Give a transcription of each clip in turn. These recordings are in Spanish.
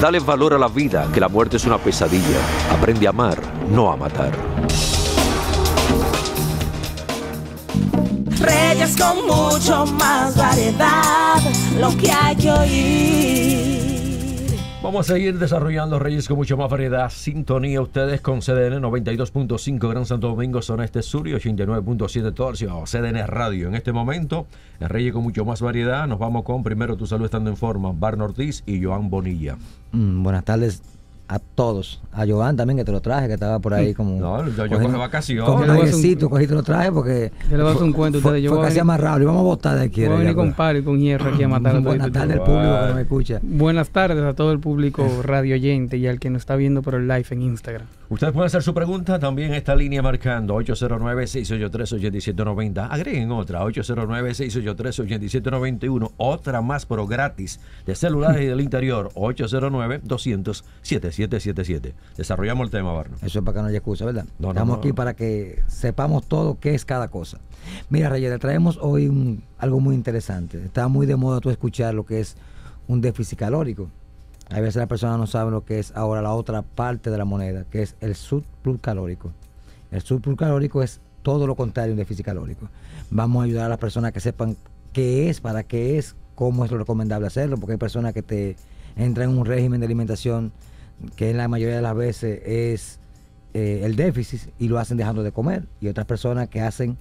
Dale valor a la vida, que la muerte es una pesadilla. Aprende a amar, no a matar. Reyes con mucho más variedad, lo que hay que oír. Vamos a seguir desarrollando Reyes con mucho más variedad. Sintonía ustedes con CDN 92.5 Gran Santo Domingo, zona este sur y 89.7 todo el ciudad. CDN Radio. En este momento, en Reyes con mucho más variedad, nos vamos con primero Tu Salud Estando en Forma, Barno Ortiz y Joan Bonilla. Mm, buenas tardes a todos. A Joan también, que te lo traje, que estaba por ahí como. No, yo, yo coge vacaciones. Hacer noviecito, cogí te lo traje porque. Yo le voy a hacer un cuento fue, ustedes. Yo fue casi venir- amarrado. Y vamos a votar de aquí. Voy a venir con palo y con hierro aquí a matar a. Buenas tardes al público que no me escucha. Buenas tardes a todo el público radio oyente y al que nos está viendo por el live en Instagram. Ustedes pueden hacer su pregunta también en esta línea marcando 809-683-8790. Agreguen otra, 809-683-8791. Otra más, pero gratis, de celulares y del interior, 809-200-7777. Desarrollamos el tema, Barno. Eso es para que no haya excusa, ¿verdad? No, no, Estamos no. aquí para que sepamos todo qué es cada cosa. Mira, Reyes, traemos hoy un- algo muy interesante. Está muy de moda tú escuchar lo que es un déficit calórico. A veces las personas no saben lo que es ahora la otra parte de la moneda, que es el surplus calórico. El surplus calórico es todo lo contrario a un déficit calórico. Vamos a ayudar a las personas que sepan qué es, para qué es, cómo es lo recomendable hacerlo, porque hay personas que te entran en un régimen de alimentación que en la mayoría de las veces es eh, el déficit y lo hacen dejando de comer. Y otras personas que hacen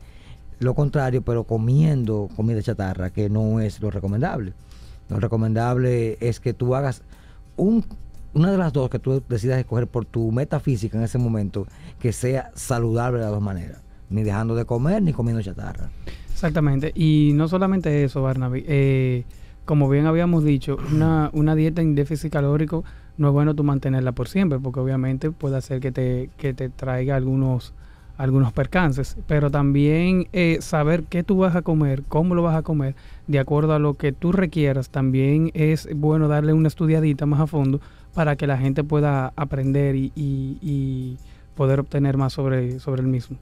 lo contrario, pero comiendo comida chatarra, que no es lo recomendable. Lo recomendable es que tú hagas un, una de las dos que tú decidas escoger por tu meta física en ese momento, que sea saludable de las dos maneras. Ni dejando de comer ni comiendo chatarra. Exactamente. Y no solamente eso, Barnaby. eh, como bien habíamos dicho, una, una dieta en déficit calórico no es bueno tú mantenerla por siempre, porque obviamente puede hacer que te, que te traiga algunos, algunos percances. Pero también eh, saber qué tú vas a comer, cómo lo vas a comer, de acuerdo a lo que tú requieras, también es bueno darle una estudiadita más a fondo para que la gente pueda aprender y, y- poder obtener más sobre, sobre el mismo.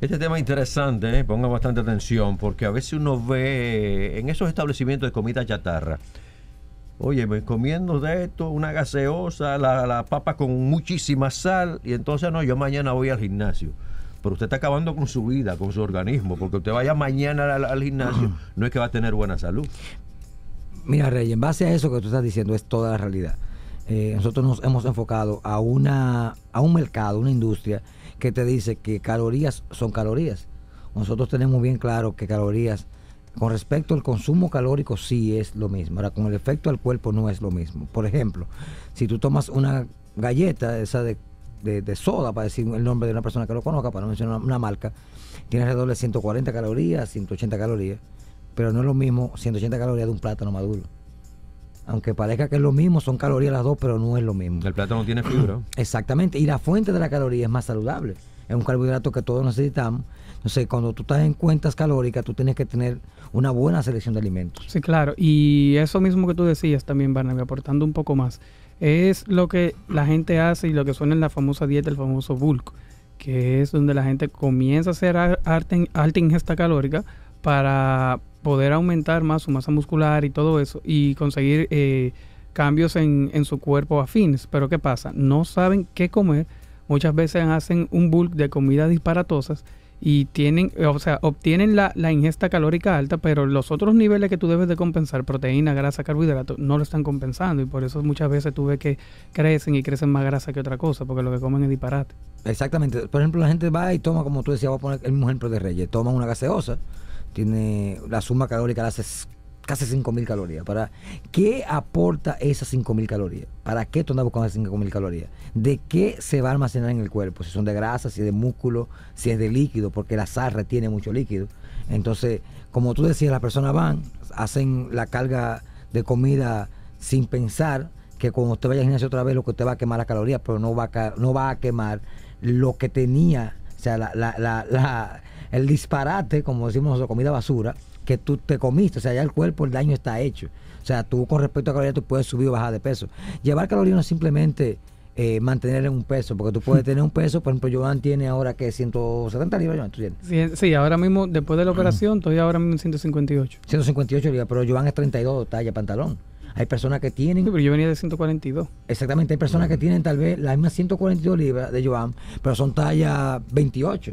Este tema es interesante, ¿eh? pongan bastante atención, porque a veces uno ve en esos establecimientos de comida chatarra, oye, me comiendo de esto, una gaseosa, la, la papa con muchísima sal, y entonces no, yo mañana voy al gimnasio. Pero usted está acabando con su vida, con su organismo, porque usted vaya mañana al, al gimnasio, no es que va a tener buena salud. Mira, Rey, en base a eso que tú estás diciendo es toda la realidad. Eh, nosotros nos hemos enfocado a, una, a un mercado, una industria que te dice que calorías son calorías. Nosotros tenemos bien claro que calorías, con respecto al consumo calórico, sí es lo mismo. Ahora, con el efecto al cuerpo no es lo mismo. Por ejemplo, si tú tomas una galleta, esa de, de- de soda, para decir el nombre de una persona que lo conozca, para no mencionar una, una marca, tiene alrededor de 140 calorías, 180 calorías, pero no es lo mismo 180 calorías de un plátano maduro. Aunque parezca que es lo mismo, son calorías las dos, pero no es lo mismo. El plátano tiene fibra. Exactamente. Y la fuente de la caloría es más saludable. Es un carbohidrato que todos necesitamos. Entonces, cuando tú estás en cuentas calóricas, tú tienes que tener una buena selección de alimentos. Sí, claro. Y eso mismo que tú decías también, Barnaby, aportando un poco más, es lo que la gente hace y lo que suena en la famosa dieta, el famoso bulk, que es donde la gente comienza a hacer alta ingesta calórica para poder aumentar más su masa muscular y todo eso y conseguir eh, cambios en, en su cuerpo afines. Pero ¿qué pasa? No saben qué comer. Muchas veces hacen un bulk de comidas disparatosas y tienen, eh, o sea, obtienen la, la ingesta calórica alta, pero los otros niveles que tú debes de compensar, proteína, grasa, carbohidrato, no lo están compensando y por eso muchas veces tú ves que crecen y crecen más grasa que otra cosa, porque lo que comen es disparate. Exactamente. Por ejemplo, la gente va y toma, como tú decías, voy a poner el ejemplo de Reyes. Toma una gaseosa, tiene la suma calórica, la hace casi 5.000 calorías. ¿Para qué aporta esas 5.000 calorías? ¿Para qué tú andas buscando esas 5.000 calorías? ¿De qué se va a almacenar en el cuerpo? Si son de grasa, si es de músculo, si es de líquido, porque la sal retiene mucho líquido. Entonces, como tú decías, las personas van, hacen la carga de comida sin pensar que cuando usted vaya al gimnasio otra vez lo que usted va a quemar las calorías, pero no va a, no va a quemar lo que tenía, o sea, la, la, la, la- el disparate, como decimos nosotros, comida basura, que tú te comiste, o sea, ya el cuerpo, el daño está hecho. O sea, tú con respecto a calorías, tú puedes subir o bajar de peso. Llevar calorías no es simplemente eh, mantener en un peso, porque tú puedes tener un peso, por ejemplo, Joan tiene ahora que 170 libras, Joan, tú tienes. Sí, sí, ahora mismo, después de la operación, estoy ahora mismo en 158. 158 libras, pero Joan es 32 talla pantalón. Hay personas que Sí, tienen, pero yo venía de 142. exactamente, hay personas que tienen tal vez las mismas 142 libras de Joan, pero son talla 28.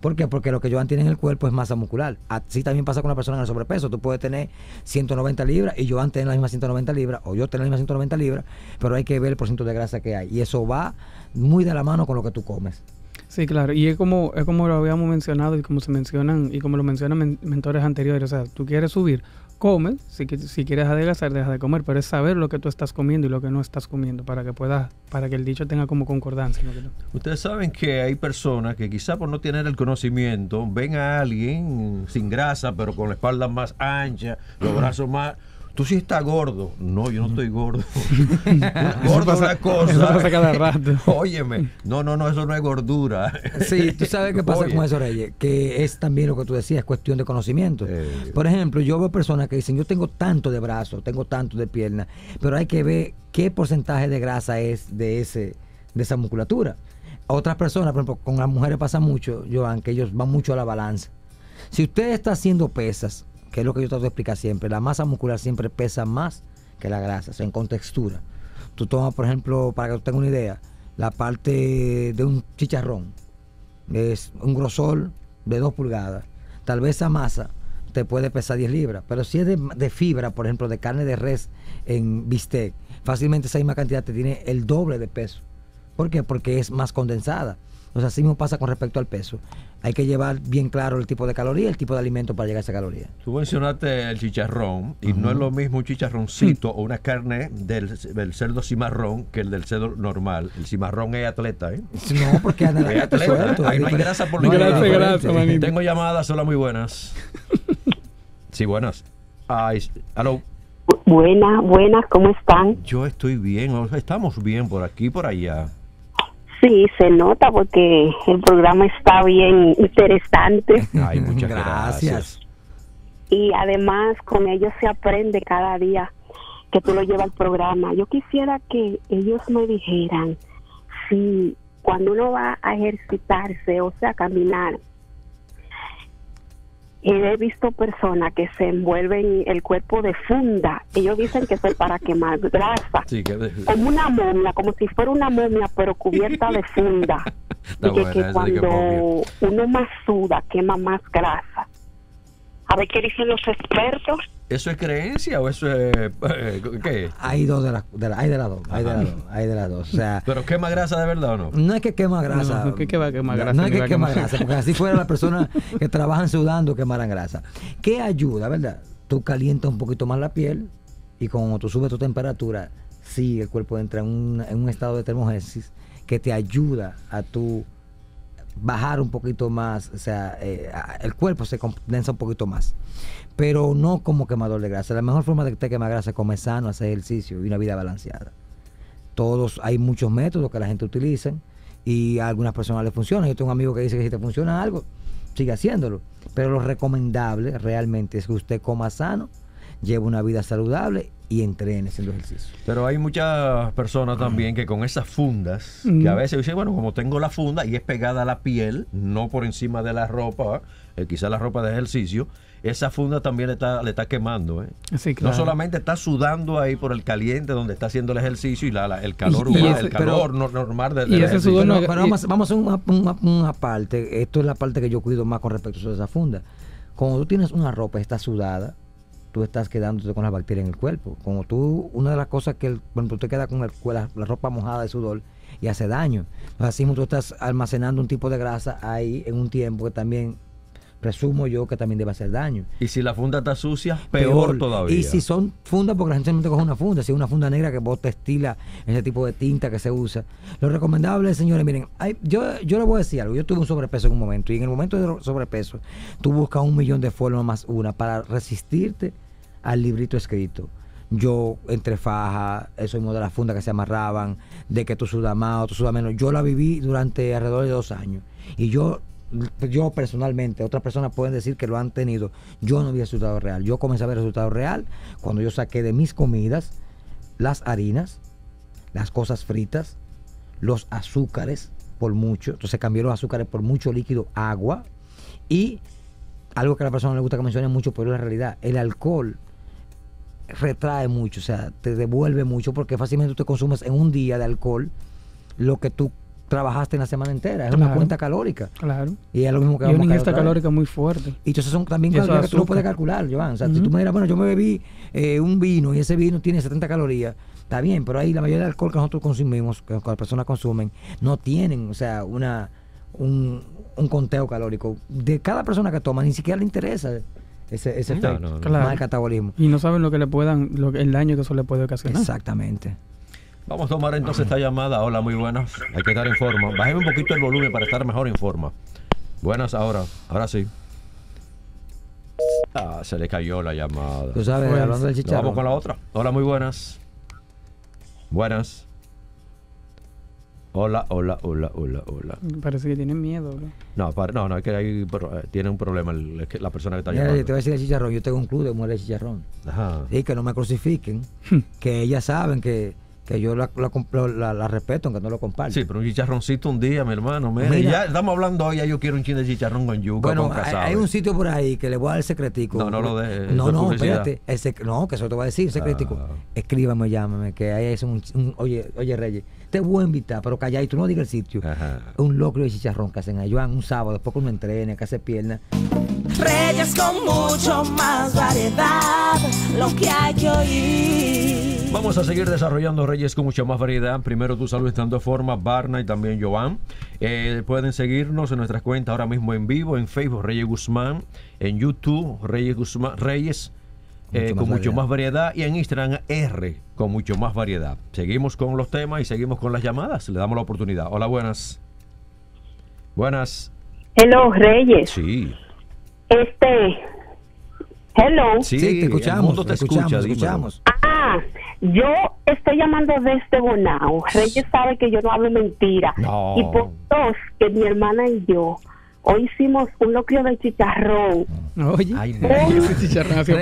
¿Por qué? Porque lo que Joan tiene en el cuerpo es masa muscular. Así también pasa con una persona en el sobrepeso. Tú puedes tener 190 libras y Joan tener las mismas 190 libras, o yo tener las mismas 190 libras, pero hay que ver el porcentaje de grasa que hay. Y eso va muy de la mano con lo que tú comes. Sí, claro. Y es como, es como lo habíamos mencionado y como se mencionan, y como lo mencionan men- mentores anteriores. O sea, tú quieres subir, come. Si, si quieres adelgazar, deja de comer. Pero es saber lo que tú estás comiendo y lo que no estás comiendo para que puedas, para que el dicho tenga como concordancia. no- Ustedes saben que hay personas que quizá por no tener el conocimiento ven a alguien sin grasa, pero con la espalda más ancha, los brazos más... Tú sí estás gordo. No, yo no estoy gordo. gordo es una cosa. Eso pasa cada rato. Óyeme. No, no, no, eso no es gordura. Sí, tú sabes qué pasa Oye. con eso, Reyes, que es también lo que tú decías, es cuestión de conocimiento. Eh. Por ejemplo, yo veo personas que dicen, yo tengo tanto de brazo, tengo tanto de pierna, pero hay que ver qué porcentaje de grasa es de ese de esa musculatura. Otras personas, por ejemplo, con las mujeres pasa mucho, Joan, que ellos van mucho a la balanza. Si usted está haciendo pesas, que es lo que yo trato de explicar siempre, la masa muscular siempre pesa más que la grasa, o sea, en contextura. Tú tomas, por ejemplo, para que tú tengas una idea, la parte de un chicharrón, es un grosor de 2 pulgadas. Tal vez esa masa te puede pesar 10 libras, pero si es de, de fibra, por ejemplo, de carne de res en bistec, fácilmente esa misma cantidad te tiene el doble de peso. ¿Por qué? Porque es más condensada. O sea, así mismo pasa con respecto al peso. Hay que llevar bien claro el tipo de caloría, el tipo de alimento para llegar a esa caloría. Tú mencionaste el chicharrón y no es lo mismo un chicharroncito o una carne del, del cerdo cimarrón que el del cerdo normal. El cimarrón es atleta, ¿eh? No, porque anda Es atleta, suelto, ahí no hay grasa por No, manito. Tengo llamadas, hola, muy buenas. Sí, buenas. Ay, aló. Buenas, buenas, ¿cómo están? Yo estoy bien, estamos bien por aquí y por allá. Sí, se nota porque el programa está bien interesante Ay, muchas gracias. Gracias. y además con ellos se aprende cada día que tú lo llevas al programa. Yo quisiera que ellos me dijeran si cuando uno va a ejercitarse, o sea, caminar, he visto personas que se envuelven el cuerpo de funda. Ellos dicen que es para quemar grasa. Sí, que como una momia, como si fuera una momia, pero cubierta de funda. Y que, buena cuando uno más suda, quema más grasa. A ver qué dicen los expertos. ¿Eso es creencia o eso es eh, qué? Hay dos de las de la- hay de las dos, hay de las dos, hay de las dos. O sea, ¿Pero quema grasa de verdad o no? no es que quema grasa. No, no es que va a quemar No, grasa, No es que va a quema grasa, porque así fuera las personas que trabajan sudando quemaran grasa. ¿Qué ayuda, verdad? Tú calientas un poquito más la piel y cuando tú subes tu temperatura, sí, el cuerpo entra en un, en un estado de termogénesis que te ayuda a tu bajar un poquito más, o sea, eh, el cuerpo se condensa un poquito más, pero no como quemador de grasa. La mejor forma de que te quema grasa es comer sano, hacer ejercicio y una vida balanceada. Todos, hay muchos métodos que la gente utiliza y a algunas personas les funcionan. Yo tengo un amigo que dice que si te funciona algo, sigue haciéndolo. Pero lo recomendable realmente es que usted coma sano, lleve una vida saludable y entrene haciendo ejercicio. Pero hay muchas personas también que con esas fundas, que a veces dicen, bueno, como tengo la funda y es pegada a la piel, no por encima de la ropa, eh, quizá la ropa de ejercicio, esa funda también le está, le está quemando. ¿eh? Sí, claro. No solamente está sudando ahí por el caliente donde está haciendo el ejercicio y la, la- el calor, Y- y humano, ese- el calor no- normal del y del ese ejercicio. sudor no- Pero, pero y- vamos, vamos a hacer una, una- una parte. Esto es la parte que yo cuido más con respecto a esa funda. Cuando tú tienes una ropa y está sudada, tú estás quedándote con las bacterias en el cuerpo. Como tú, una de las cosas que cuando tú te quedas con la, la ropa mojada de sudor y hace daño. Entonces, así mismo tú estás almacenando un tipo de grasa ahí en un tiempo que también presumo yo que también debe hacer daño. Y si la funda está sucia, peor, todavía. Y si son fundas, porque la gente simplemente coge una funda, si es una funda negra que vos te estila ese tipo de tinta que se usa. Lo recomendable, señores, miren, hay- yo, yo les voy a decir algo, yo tuve un sobrepeso en un momento, y en el momento de sobrepeso, tú buscas un millón de formas más una para resistirte al librito escrito. Yo entre faja, eso mismo de las fundas que se amarraban, de que tú sudas más o tú sudas menos, yo la viví durante alrededor de dos años. Y yo yo personalmente, otras personas pueden decir que lo han tenido. Yo no vi resultado real. Yo comencé a ver resultado real cuando yo saqué de mis comidas las harinas, las cosas fritas, los azúcares por mucho. Entonces cambié los azúcares por mucho líquido, agua y algo que a la persona le gusta que mencione mucho, pero es la realidad. El alcohol retrae mucho, o sea, te devuelve mucho porque fácilmente tú te consumes en un día de alcohol lo que tú trabajaste en la semana entera. Es una cuenta calórica. Claro. Y es lo mismo que Y vamos una ingesta calórica muy fuerte. Y entonces son también calorías que tú no puedes calcular, Joan. O sea, si Ujú. tú me dirás, bueno, yo me bebí eh, un vino y ese vino tiene 70 calorías, está bien, pero ahí la mayoría del alcohol que nosotros consumimos, que las personas consumen, no tienen, o sea, una un, un conteo calórico. De cada persona que toma, ni siquiera le interesa ese, ese No, efecto, no, no. Claro. más el catabolismo. Y no saben lo que le puedan, lo el daño que eso le puede ocasionar. Exactamente. Vamos a tomar entonces esta llamada. Hola, muy buenas. Hay que estar en forma. Bájeme un poquito el volumen para estar mejor en forma. Buenas ahora. Ahora sí. Ah, se le cayó la llamada. Tú sabes, Pues, hablando del chicharrón. vamos con la otra. Hola, muy buenas. Buenas. Hola, hola, hola, hola, hola. Parece que tienen miedo. ¿no? No, para- no, no, es que ahí pro- eh, tiene un problema el- es que la persona que está Mira, te llamando. voy a decir el chicharrón. Yo tengo un club de mujeres de chicharrón. Ajá. Sí, que no me crucifiquen. que ellas saben que, que yo la, la, la- la respeto, aunque no lo comparto. Sí, pero un chicharroncito un día, mi hermano. Mire, Mira. ya estamos hablando hoy, ya yo quiero un chin de chicharrón con yuca, Bueno, con hay, hay un sitio por ahí que le voy a dar el secretico. No, no lo eso No, no, publicidad. espérate. el sec- no, que eso te voy a decir, secretico. Ah. Escríbame, llámame, que ahí es un, un- Oye, oye, Reyes, te voy a invitar, pero calladito, no diga el sitio. Ajá. Un locro de chicharrón que hacen ahí. Joan, un sábado, después que uno entrene, que hace pierna. Reyes con mucho más variedad, lo que hay que oír. Vamos a seguir desarrollando Reyes con mucha más variedad. Primero tu salud estando en forma, Barna y también Joan. Eh, pueden seguirnos en nuestras cuentas ahora mismo en vivo, en Facebook Reyes Guzmán, en YouTube Reyes Guzmán, Reyes eh, Mucho con mucho variedad. más variedad y en Instagram R con mucho más variedad. Seguimos con los temas y seguimos con las llamadas. Le damos la oportunidad. Hola, buenas. Buenas. Hello, Reyes. Sí. Este. Hello. Sí, Sí, te el escuchamos, mundo te te escuchamos, escucha, escuchamos. Yo estoy llamando desde Bonao. Reyes sabe que yo no hablo mentira. No. Y por dos, que mi hermana y yo hoy hicimos un locrio de chicharrón. Oye, Ay, ese chicharrón se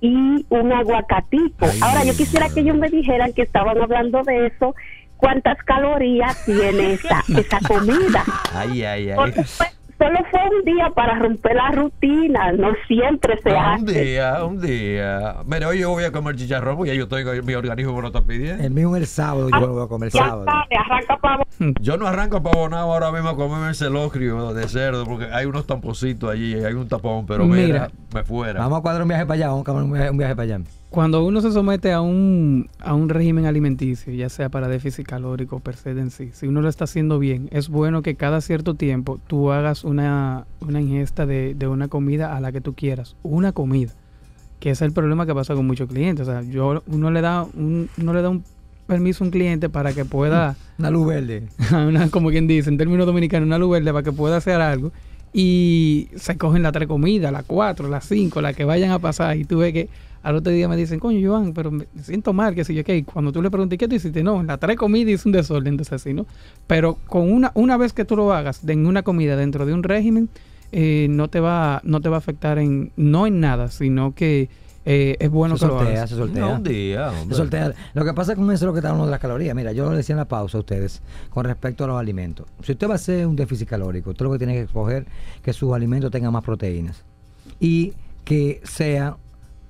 y un aguacatico. Ay. Ahora, yo quisiera que ellos me dijeran que estaban hablando de eso. ¿Cuántas calorías tiene esa, esa comida? Ay, ay, ay. Porque fue- solo fue un día para romper la rutina, no siempre se Ah, un hace. día, un día. Mira, hoy yo voy a comer chicharrón porque ya yo estoy, mi organismo me lo está pidiendo. El mío es el sábado, yo lo voy a comer el Ya sábado. sabe, arranca para Yo no arranco pavonado ahora mismo a comerme el celocrio de cerdo porque hay unos tamponcitos allí, hay un tapón, pero mira, Mira. me fuera. Vamos a cuadrar un viaje para allá, vamos a cuadrar un viaje, un viaje para allá. Cuando uno se somete a un, a un régimen alimenticio, ya sea para déficit calórico per se en sí, si uno lo está haciendo bien, es bueno que cada cierto tiempo tú hagas una, una ingesta de, de una comida a la que tú quieras. Una comida. Que es el problema que pasa con muchos clientes. O sea, yo, uno, le da un, uno le da un permiso a un cliente para que pueda, Una luz verde. una- como quien dice, en términos dominicanos, una luz verde para que pueda hacer algo. Y se cogen las tres comidas, las cuatro, las cinco, las que vayan a pasar. Y tú ves que al otro día me dicen, coño, Joan, pero me siento mal, que si yo, qué. Cuando tú le preguntas, ¿qué tú hiciste? No, las tres comidas hice un desorden, entonces así, ¿no? Pero con una, una vez que tú lo hagas en una comida dentro de un régimen, eh, no te va no te va a afectar en no en nada, sino que eh, es bueno se que lo sortea, hagas. se sortea. No, un día, Se sortea. Lo que pasa con eso es lo que está hablando de las calorías. Mira, yo lo decía en la pausa a ustedes con respecto a los alimentos. Si usted va a hacer un déficit calórico, usted lo que tiene que escoger que sus alimentos tengan más proteínas y que sea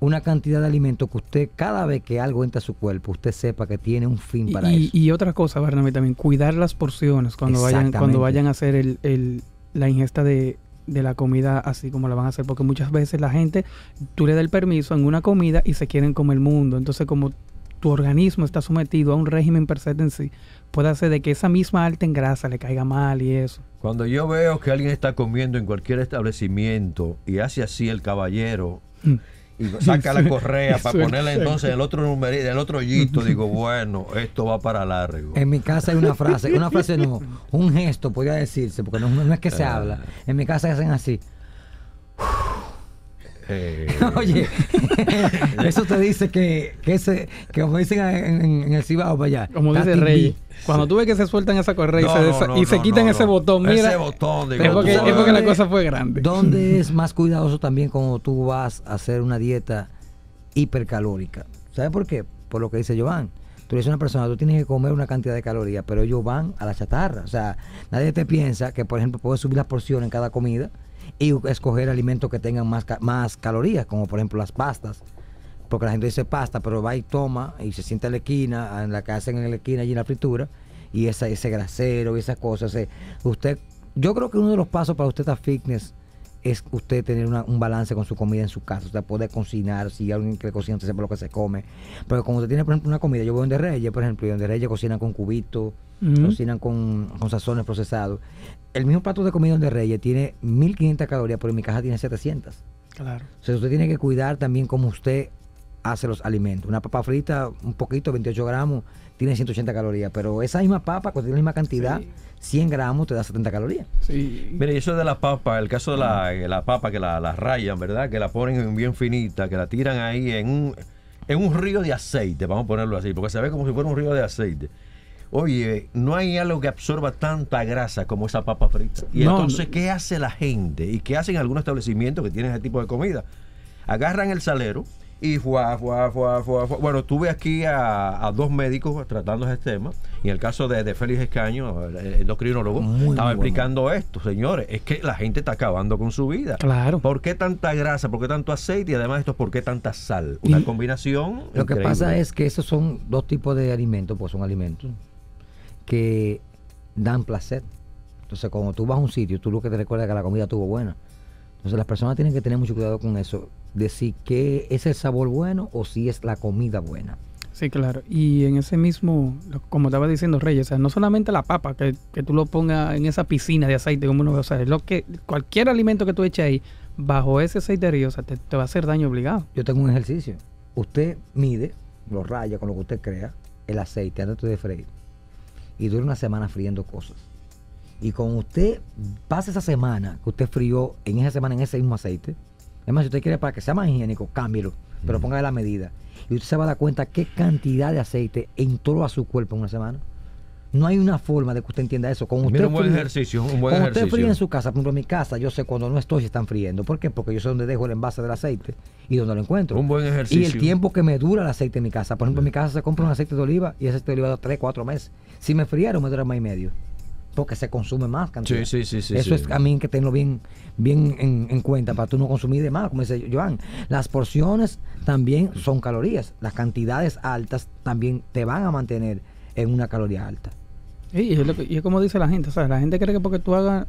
una cantidad de alimentos que usted cada vez que algo entra a su cuerpo, usted sepa que tiene un fin para y, eso. y otra cosa, Barnabé, también cuidar las porciones cuando vayan cuando vayan a hacer el, el- la ingesta de, de la comida así como la van a hacer, porque muchas veces la gente, tú le das el permiso en una comida y se quieren comer el mundo, entonces como tu organismo está sometido a un régimen per se en sí, puede hacer de que esa misma alta en grasa le caiga mal y eso. Cuando yo veo que alguien está comiendo en cualquier establecimiento y hace así el caballero Mm. Y saca la correa para ponerle entonces el otro numerito, el otro hoyito, digo, bueno, esto va para largo. En mi casa hay una frase, una frase no, un gesto podría decirse, porque no, no es que se Ah. habla. En mi casa hacen así. Eh, Oye, eso te dice que, que ese, que como dicen en, en- el Cibao para allá. Como dice B. cuando tú ves que se sueltan esa correa y No, se, no, desa- no, y se no, quitan no, ese botón, mira, Ese botón, digo, es porque, es porque la cosa fue grande. ¿Dónde es más cuidadoso también cuando tú vas a hacer una dieta hipercalórica? ¿Sabes por qué? Por lo que dice Joan. Tú eres una persona, tú tienes que comer una cantidad de calorías, pero ellos van a la chatarra. O sea, nadie te piensa que, por ejemplo, puedes subir las porciones en cada comida y escoger alimentos que tengan más, más calorías, como por ejemplo las pastas. Porque la gente dice pasta, pero va y toma y se sienta en la esquina, en la que hacen en la esquina allí en la fritura, y esa, ese grasero y esas cosas. eh, usted, yo creo que uno de los pasos para usted estar fitness es usted tener un balance con su comida en su casa. Usted puede cocinar, si alguien que cocina, usted sepa lo que se come. Pero como usted tiene, por ejemplo, una comida, yo voy donde Reyes, por ejemplo, y donde Reyes cocinan con cubitos, Cocinan con, con sazones procesados. El mismo plato de comida donde Reyes tiene 1500 calorías, pero en mi casa tiene 700. Claro. O sea, usted tiene que cuidar también cómo usted hace los alimentos. Una papa frita, un poquito, 28 gramos, tiene 180 calorías, pero esa misma papa, cuando tiene la misma cantidad, 100 gramos te da 70 calorías. Sí. Mire, y eso de la papa, el caso de la, la papa que la, la rayan, ¿verdad? Que la ponen bien finita, que la tiran ahí en un, en un río de aceite, vamos a ponerlo así, porque se ve como si fuera un río de aceite. Oye, no hay algo que absorba tanta grasa como esa papa frita. Y No, entonces. ¿qué hace la gente? ¿Y qué hacen algunos establecimientos que tienen ese tipo de comida? Agarran el salero y fuá, fuá, fuá, fuá, fuá. Bueno, tuve aquí a, a dos médicos tratando ese tema. Y en el caso de, de Félix Escaño, el endocrinólogo, Muy, estaba muy bueno. explicando esto, señores. Es que la gente está acabando con su vida. Claro. ¿Por qué tanta grasa? ¿Por qué tanto aceite? Y además esto, ¿por qué tanta sal? Una Y combinación. Lo que pasa es que esos son dos tipos de alimentos, pues son alimentos que dan placer. Entonces, cuando tú vas a un sitio, tú lo que te recuerdas es que la comida estuvo buena. Entonces, las personas tienen que tener mucho cuidado con eso, de si que es el sabor bueno o si es la comida buena. Sí, claro. Y en ese mismo, como estaba diciendo Reyes, o sea, no solamente la papa, que, que tú lo pongas en esa piscina de aceite, como uno ve, o sea, es lo que, cualquier alimento que tú eches ahí, bajo ese aceiterío, o sea, te, te va a hacer daño obligado. Yo tengo un ejercicio. Usted mide, lo raya con lo que usted crea, el aceite antes de freír. Y dura una semana friendo cosas. Y con usted pasa esa semana que usted frió en esa semana en ese mismo aceite. Es más, si usted quiere para que sea más higiénico, cámbielo. Pero póngale la medida. Y usted se va a dar cuenta qué cantidad de aceite entró a su cuerpo en una semana. No hay una forma de que usted entienda eso. Con usted Mira, un buen fríe- ejercicio, un buen Cuando usted fríe en su casa, por ejemplo, en mi casa, yo sé cuando no estoy si están friendo. ¿Por qué? Porque yo sé dónde dejo el envase del aceite y dónde lo encuentro. Un buen Y ejercicio. el tiempo que me dura el aceite en mi casa. Por ejemplo, en mi casa se compra un aceite de oliva y ese aceite de oliva dura 3, 4 meses. Si me frieron, me dura más y medio. Porque se consume más cantidad. Sí, sí, sí, sí, Eso es a mí que tenerlo bien, bien en, en cuenta para tú no consumir de más, como dice Joan. Las porciones también son calorías. Las cantidades altas también te van a mantener en una caloría alta. Y es, lo que- y es como dice la gente, o sea, la gente cree que porque tú hagas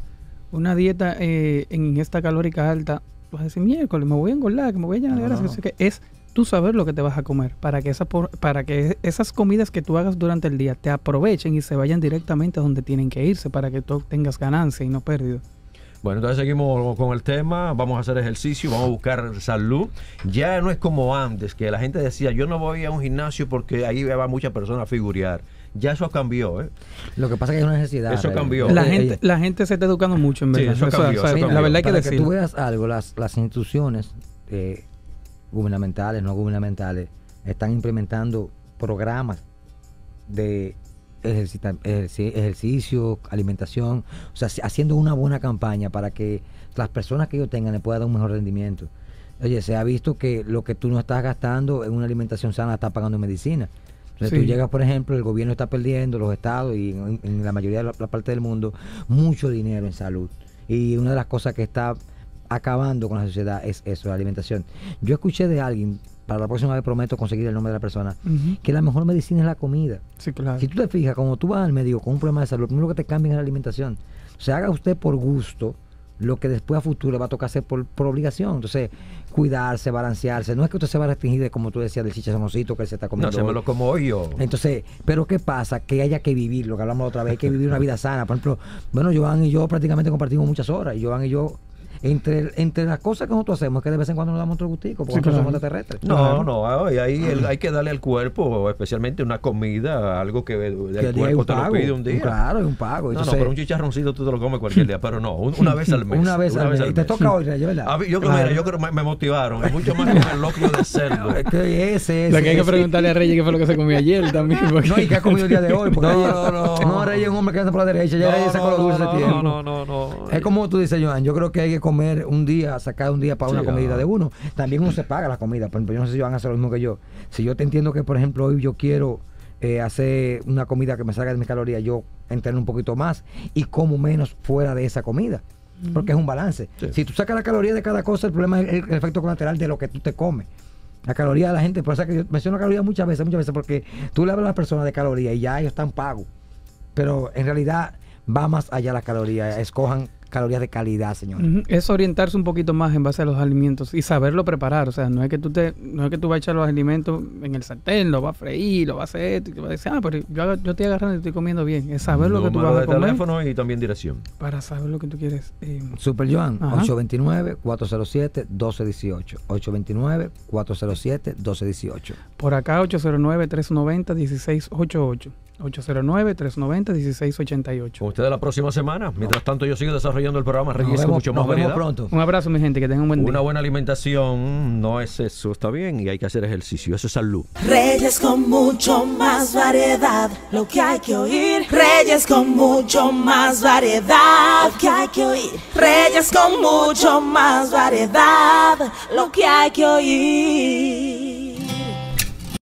una dieta eh, en ingesta calórica alta, tú vas a decir, miércoles, me voy a engordar, que me voy a llenar de grasa, no, qué". es tú saber lo que te vas a comer, para que, esa por- para que esas comidas que tú hagas durante el día te aprovechen y se vayan directamente a donde tienen que irse, para que tú tengas ganancia y no pérdida. Bueno, entonces seguimos con el tema, vamos a hacer ejercicio, vamos a buscar salud. Ya no es como antes, que la gente decía, yo no voy a un gimnasio porque ahí va muchas personas a figurear. Ya eso cambió, ¿eh? Lo que pasa es que hay una necesidad. Eso Rey. cambió. La Eh, gente, eh, la gente se está educando mucho, en Sí, verdad. eso O sea, cambió, o sea, eso la verdad hay que para que tú veas algo, las, las instituciones eh, gubernamentales, no gubernamentales, están implementando programas de ejercita- ejerci- ejercicio, alimentación, o sea, haciendo una buena campaña para que las personas que ellos tengan le puedan dar un mejor rendimiento. Oye, se ha visto que lo que tú no estás gastando en una alimentación sana, estás pagando en medicina. Entonces Sí. tú llegas, por ejemplo, el gobierno está perdiendo, los estados y en, en la mayoría de la, la parte del mundo, mucho dinero en salud. Y una de las cosas que está acabando con la sociedad es eso, la alimentación. Yo escuché de alguien, para la próxima vez prometo conseguir el nombre de la persona, que la mejor medicina es la comida. Sí, claro. Si tú te fijas, como tú vas al médico con un problema de salud, lo primero que te cambian es la alimentación. O sea, haga usted por gusto lo que después a futuro va a tocar hacer por, por obligación. Entonces, cuidarse, balancearse. No es que usted se va a restringir de, como tú decías, del chicharroncito que se está No, comiendo. se me lo como hoy yo. Entonces, pero ¿qué pasa? Que haya que vivir, lo que hablamos la otra vez, hay que vivir una vida sana. Por ejemplo, bueno, Joan y yo prácticamente compartimos muchas horas. Y Joan y yo, entre, entre las cosas que nosotros hacemos, es que de vez en cuando nos damos otro gustico, porque Sí, nosotros claro. somos extraterrestres. No, no, ay, ahí el- hay que darle al cuerpo, especialmente una comida, algo que el Que hay cuerpo un te lo pide un día. Claro, es un pago. No, Entonces, no, pero un chicharroncito tú te lo comes cualquier día, pero no, un- una vez al mes. Una vez al mes. Y te toca hoy, Reyes, ¿verdad? A mí- yo, creo- mira, yo creo que me, me motivaron, es mucho más que el locrio de cerdo. Es que ese, ese, Lo que hay que preguntarle a Reyes qué fue lo que se comió ayer también. porque- No, y que ha comido el día de hoy. Porque No, no, no. No, Reyes es un hombre que anda por la derecha. Ya Reyes sacó los dulces de tiempo. no, no, no. Es como tú dices, Joan, yo creo que hay que comer un día, sacar un día para Sí, una comida ah. de uno. También uno se paga la comida. Por ejemplo, yo no sé si van a hacer lo mismo que yo. Si yo te entiendo que, por ejemplo, hoy yo quiero eh, hacer una comida que me salga de mis calorías, yo entreno un poquito más y como menos fuera de esa comida. porque es un balance. Sí. Si tú sacas la caloría de cada cosa, el problema es el, el efecto colateral de lo que tú te comes. La caloría de la gente, por eso es que yo menciono calorías muchas veces, muchas veces, porque tú le hablas a las personas de calorías y ya ellos están pagos. Pero en realidad va más allá la caloría. Escojan calorías de calidad, señores. Es orientarse un poquito más en base a los alimentos y saberlo preparar. O sea, no es que tú te, no es que tú vas a echar los alimentos en el sartén, lo vas a freír, lo vas a hacer esto, y tú vas a decir, ah, pero yo, estoy agarrando y estoy comiendo bien. Es saber lo que tú vas a de comer teléfono y también dirección. para saber lo que tú quieres. eh, Super Joan, Ajá. 829-407-1218. 829-407-1218. por acá 809-390-1688. 809-390-1688. Con ustedes la próxima semana. Mientras tanto, yo sigo desarrollando el programa Reyes con mucho nos más vemos variedad. pronto. Un abrazo, mi gente, que tengan un buen día. Una buena alimentación no es eso, está bien, y hay que hacer ejercicio. Eso es salud. Reyes con mucho más variedad, lo que hay que oír. Reyes con mucho más variedad, lo que hay que oír. Reyes con mucho más variedad, lo que hay que oír.